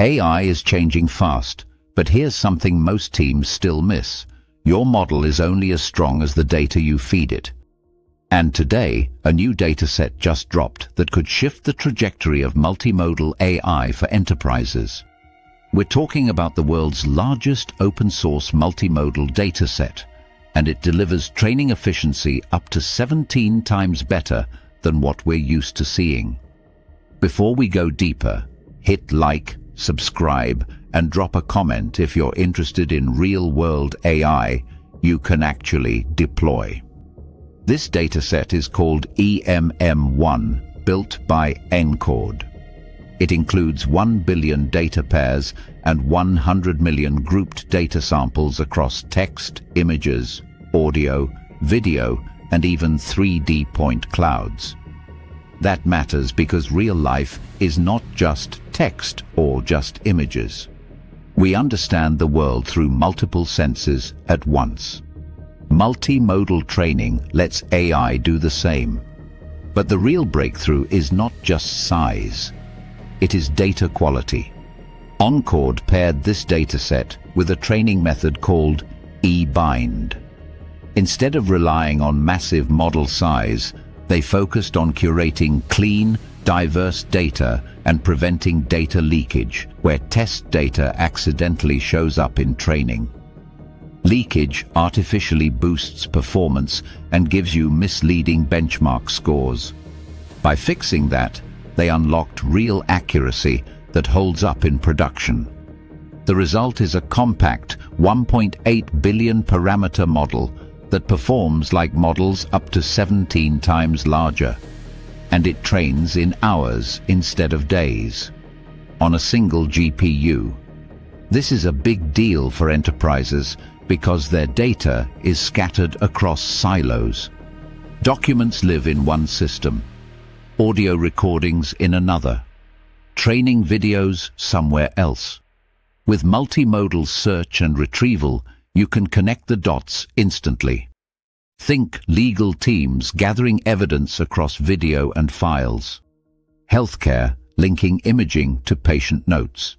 AI is changing fast, but here's something most teams still miss. Your model is only as strong as the data you feed it. And today, a new dataset just dropped that could shift the trajectory of multimodal AI for enterprises. We're talking about the world's largest open-source multimodal dataset, and it delivers training efficiency up to 17 times better than what we're used to seeing. Before we go deeper, hit like, subscribe, and drop a comment if you're interested in real-world AI you can actually deploy. This dataset is called EMM1, built by ENCORD. It includes 1 billion data pairs and 100 million grouped data samples across text, images, audio, video, and even 3D point clouds. That matters because real life is not just text or just images. We understand the world through multiple senses at once. Multimodal training lets AI do the same. But the real breakthrough is not just size. It is data quality. Encord paired this dataset with a training method called eBind. Instead of relying on massive model size, they focused on curating clean, diverse data and preventing data leakage, where test data accidentally shows up in training. Leakage artificially boosts performance and gives you misleading benchmark scores. By fixing that, they unlocked real accuracy that holds up in production. The result is a compact 1.8 billion parameter model that performs like models up to 17 times larger, and it trains in hours instead of days, on a single GPU. This is a big deal for enterprises because their data is scattered across silos. Documents live in one system, audio recordings in another, training videos somewhere else. With multimodal search and retrieval, you can connect the dots instantly. Think legal teams gathering evidence across video and files. Healthcare linking imaging to patient notes.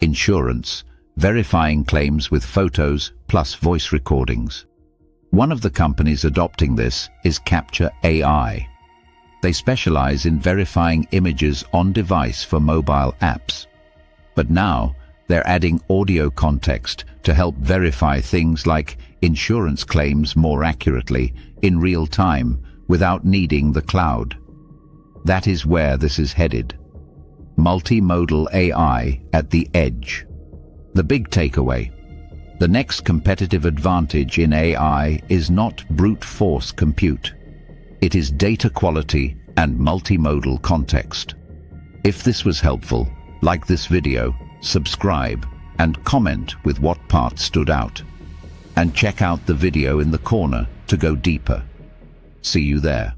Insurance verifying claims with photos plus voice recordings. One of the companies adopting this is Captur AI. They specialize in verifying images on device for mobile apps. But now, they're adding audio context to help verify things like insurance claims more accurately in real time without needing the cloud. That is where this is headed. Multimodal AI at the edge. The big takeaway. The next competitive advantage in AI is not brute force compute. It is data quality and multimodal context. If this was helpful, like this video, subscribe, and comment with what part stood out. And check out the video in the corner to go deeper. See you there.